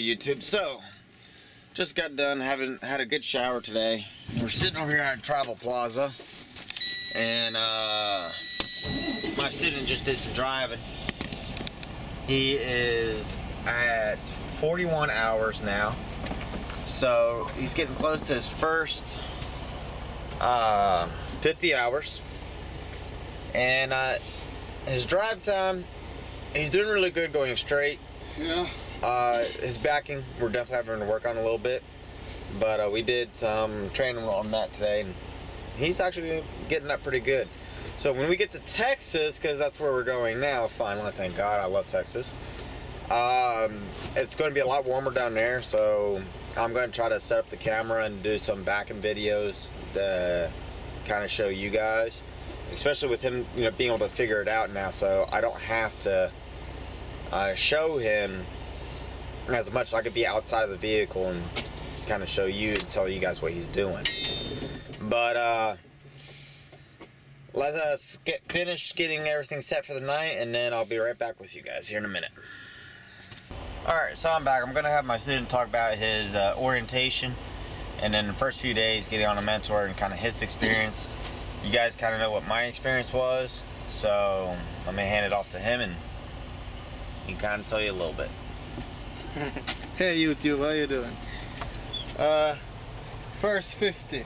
YouTube. So, just got done having had a good shower today. We're sitting over here at Travel Plaza, and uh, my student just did some driving. He is at 41 hours now, so he's getting close to his first uh, 50 hours, and uh, his drive time. He's doing really good going straight. Yeah. Uh, his backing, we're definitely having to work on a little bit, but uh, we did some training on that today, and he's actually getting up pretty good. So when we get to Texas, because that's where we're going now, finally, thank God, I love Texas. Um, it's going to be a lot warmer down there, so I'm going to try to set up the camera and do some backing videos to kind of show you guys, especially with him, you know, being able to figure it out now, so I don't have to uh, show him as much. As I could be outside of the vehicle and kind of show you and tell you guys what he's doing. But uh, let us get finish getting everything set for the night, and then I'll be right back with you guys here in a minute. All right, so I'm back. I'm gonna have my student talk about his uh, orientation, and then the first few days getting on a mentor and kind of his experience. You guys kind of know what my experience was, so let me hand it off to him and he can kind of tell you a little bit. Hey YouTube, how you doing? Uh, first 50.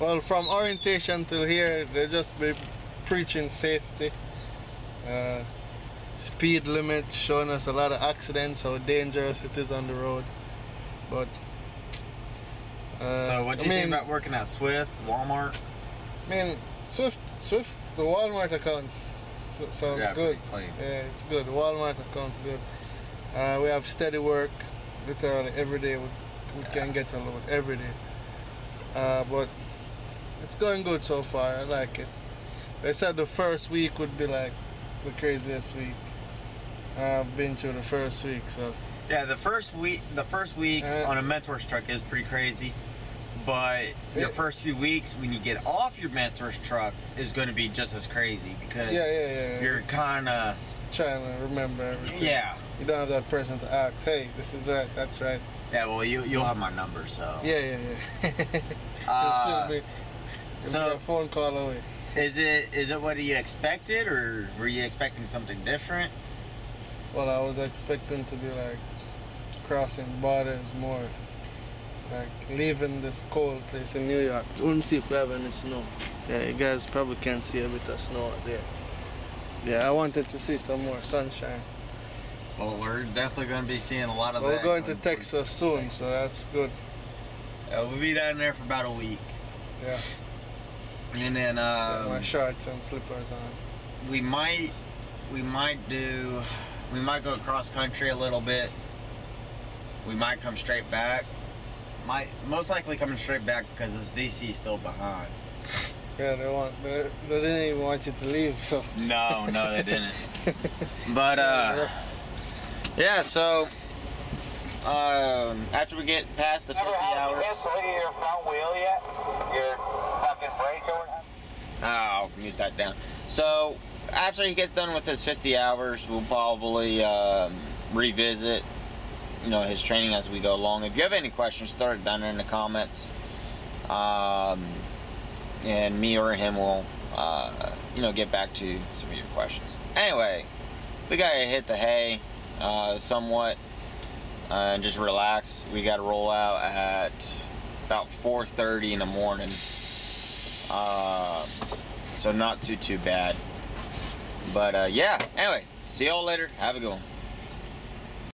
Well, from orientation till here, they just be preaching safety, uh, speed limit, showing us a lot of accidents, how dangerous it is on the road. But uh, so, what do I you mean, think about working at Swift, Walmart? I mean, Swift, Swift, the Walmart account sounds Yeah, good. clean. Yeah, it's good. The Walmart account's good. Uh, we have steady work, literally every day. We, we can get a load every day. Uh, but it's going good so far. I like it. They said the first week would be like the craziest week. I've been through the first week, so Yeah, the first week, the first week Uh, on a mentor's truck is pretty crazy, but your Yeah. first few weeks when you get off your mentor's truck is going to be just as crazy because yeah, yeah, yeah. yeah. you're kind of trying to remember everything. yeah, You don't have that person to ask, hey, this is right, that's right. yeah. Well, you you'll have my number, so Yeah, yeah, yeah. It'll Uh, still be, it'll so- be a phone call away. is it is it what you expected or were you expecting something different? Well, I was expecting to be like crossing borders more, like leaving this cold place in New York. We'll see if we have any snow. Yeah, you guys probably can't see a bit of snow out there. Yeah, I wanted to see some more sunshine. Well, we're definitely going to be seeing a lot of But that. we're going to. Texas soon, so that's good. Uh, we'll be down there for about a week, Yeah, and then um, my shorts and slippers on. we might we might do we might go cross country a little bit. We might come straight back. Might most likely coming straight back because this DC is still behind. Yeah, they want they, they didn't even want you to leave, so. No, no, they didn't. But uh, yeah. So um, after we get past the 50 Ever hours, your front wheel yet? Your fucking brake or Oh, I'll mute that down. So after he gets done with his 50 hours, we'll probably um, revisit, you know, his training as we go along. If you have any questions, throw it down there in the comments, um, and me or him will, uh, you know, get back to some of your questions. Anyway, we gotta hit the hay uh, somewhat uh, and just relax. We gotta roll out at about 4:30 in the morning. Uh, so not too too bad. But uh, yeah. Anyway, see y'all later. Have a good one.